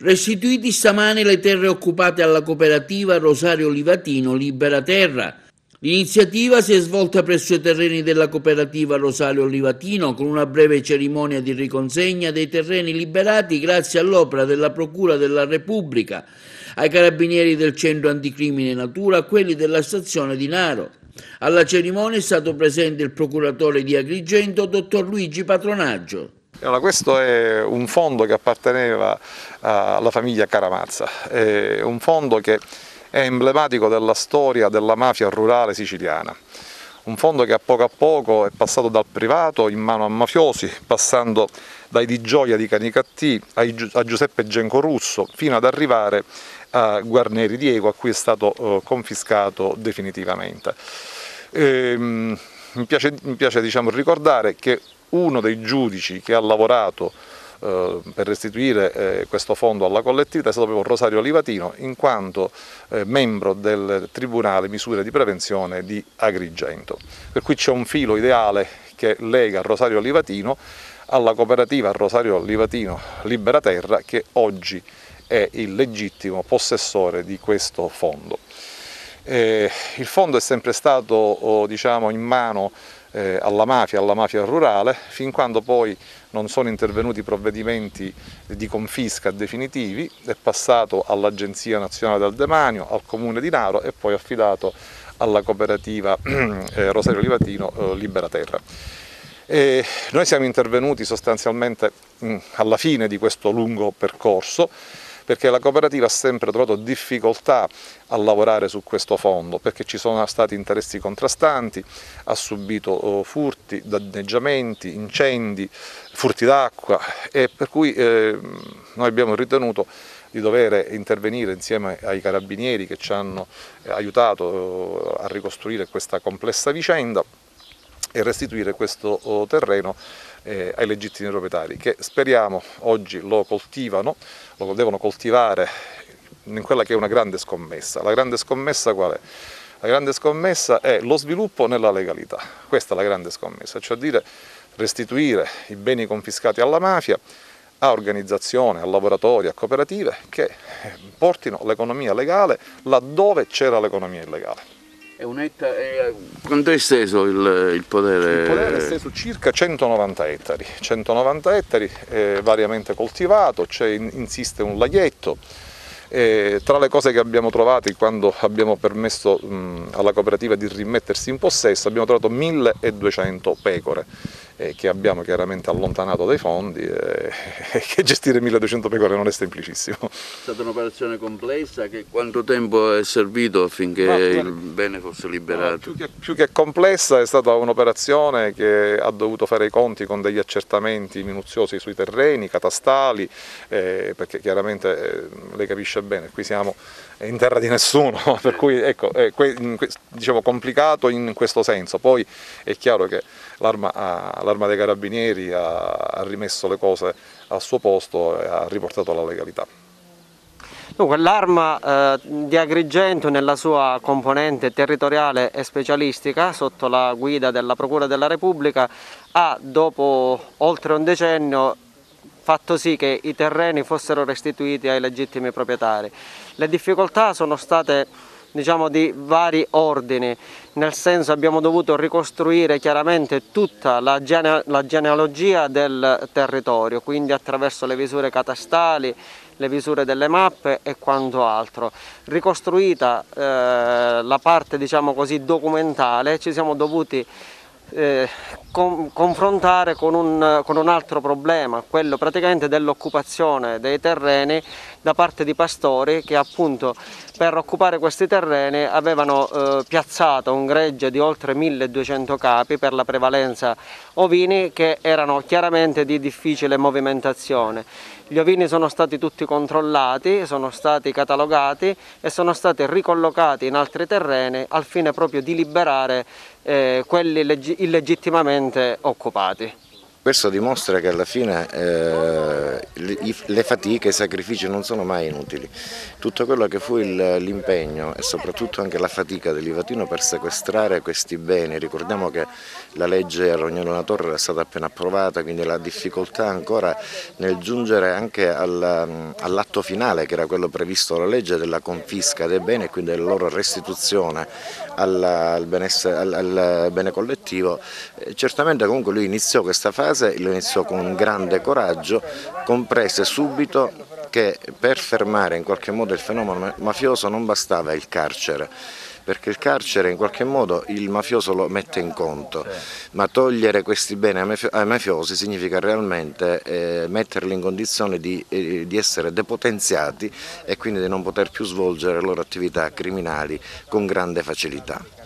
Restituiti stamane le terre occupate alla cooperativa Rosario Livatino Libera Terra. L'iniziativa si è svolta presso i terreni della cooperativa Rosario Livatino con una breve cerimonia di riconsegna dei terreni liberati grazie all'opera della Procura della Repubblica, ai carabinieri del Centro Anticrimine Natura, a quelli della stazione di Naro. Alla cerimonia è stato presente il procuratore di Agrigento, dottor Luigi Patronaggio. Allora, questo è un fondo che apparteneva alla famiglia Caramazza, è un fondo che è emblematico della storia della mafia rurale siciliana. Un fondo che a poco a poco è passato dal privato in mano a mafiosi, passando dai Di Gioia di Canicattì a Giuseppe Genco Russo, fino ad arrivare a Guarneri Diego, a cui è stato eh, confiscato definitivamente. Ehm, mi piace, mi piace diciamo, ricordare che uno dei giudici che ha lavorato eh, per restituire eh, questo fondo alla collettività è stato proprio Rosario Livatino in quanto eh, membro del Tribunale Misure di Prevenzione di Agrigento. Per cui c'è un filo ideale che lega Rosario Livatino alla cooperativa Rosario Livatino Libera Terra che oggi è il legittimo possessore di questo fondo. Il fondo è sempre stato oh, diciamo, in mano eh, alla mafia, alla mafia rurale, fin quando poi non sono intervenuti provvedimenti di confisca definitivi, è passato all'Agenzia Nazionale del Demanio, al Comune di Naro e poi affidato alla cooperativa eh, Rosario Livatino eh, Libera Terra. E noi siamo intervenuti sostanzialmente mh, alla fine di questo lungo percorso perché la cooperativa ha sempre trovato difficoltà a lavorare su questo fondo, perché ci sono stati interessi contrastanti, ha subito oh, furti, danneggiamenti, incendi, furti d'acqua e per cui eh, noi abbiamo ritenuto di dover intervenire insieme ai carabinieri che ci hanno aiutato eh, a ricostruire questa complessa vicenda e restituire questo oh, terreno eh, ai legittimi proprietari che speriamo oggi lo coltivano, lo devono coltivare in quella che è una grande scommessa. La grande scommessa qual è? La grande scommessa è lo sviluppo nella legalità, questa è la grande scommessa, cioè dire restituire i beni confiscati alla mafia a organizzazioni, a lavoratori, a cooperative che portino l'economia legale laddove c'era l'economia illegale. È un'etta, è, quanto è esteso il, il, potere? Il potere è esteso circa 190 ettari, 190 ettari variamente coltivato, insiste un laghetto, e tra le cose che abbiamo trovato quando abbiamo permesso mh, alla cooperativa di rimettersi in possesso abbiamo trovato 1200 pecore eh, che abbiamo chiaramente allontanato dai fondi e, e che gestire 1200 pecore non è semplicissimo. È stata un'operazione complessa, che quanto tempo è servito affinché Ma, il bene fosse liberato? No, più, che, più, che, complessa è stata un'operazione che ha dovuto fare i conti con degli accertamenti minuziosi sui terreni, catastali, eh, perché chiaramente eh, lei capisce bene, qui siamo in terra di nessuno, per cui ecco, è diciamo, complicato in questo senso. Poi è chiaro che l'arma dei carabinieri ha, ha rimesso le cose al suo posto e ha riportato la legalità. L'arma eh, di Agrigento nella sua componente territoriale e specialistica sotto la guida della Procura della Repubblica ha dopo oltre un decennio fatto sì che i terreni fossero restituiti ai legittimi proprietari. Le difficoltà sono state diciamo, di vari ordini, nel senso abbiamo dovuto ricostruire chiaramente tutta la, gene la genealogia del territorio, quindi attraverso le visure catastali, le visure delle mappe e quanto altro. Ricostruita eh, la parte diciamo così, documentale ci siamo dovuti eh, con, confrontare con un, con un, altro problema, quello praticamente dell'occupazione dei terreni da parte di pastori che appunto per occupare questi terreni avevano eh, piazzato un gregge di oltre 1200 capi per la prevalenza ovini che erano chiaramente di difficile movimentazione. Gli ovini sono stati tutti controllati, sono stati catalogati e sono stati ricollocati in altri terreni al fine proprio di liberare eh, quelli illegittimamente occupati. Questo dimostra che alla fine eh, le fatiche, i sacrifici non sono mai inutili. Tutto quello che fu l'impegno e soprattutto anche la fatica dell'Ivatino per sequestrare questi beni, ricordiamo che la legge a Rognano La Torre era stata appena approvata, quindi la difficoltà ancora nel giungere anche all'atto finale che era quello previsto dalla legge della confisca dei beni e quindi della loro restituzione al, al, al bene collettivo, eh, certamente comunque lui iniziò questa fase, lo iniziò con grande coraggio, comprese subito che per fermare in qualche modo il fenomeno mafioso non bastava il carcere, perché il carcere in qualche modo il mafioso lo mette in conto, ma togliere questi beni ai mafiosi significa realmente eh, metterli in condizione di, eh, di, essere depotenziati e quindi di non poter più svolgere le loro attività criminali con grande facilità.